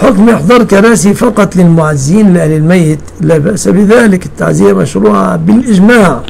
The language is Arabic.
حكم إحضار كراسي فقط للمعزين لأهل الميت لا بأس بذلك. التعزية مشروعة بالإجماع.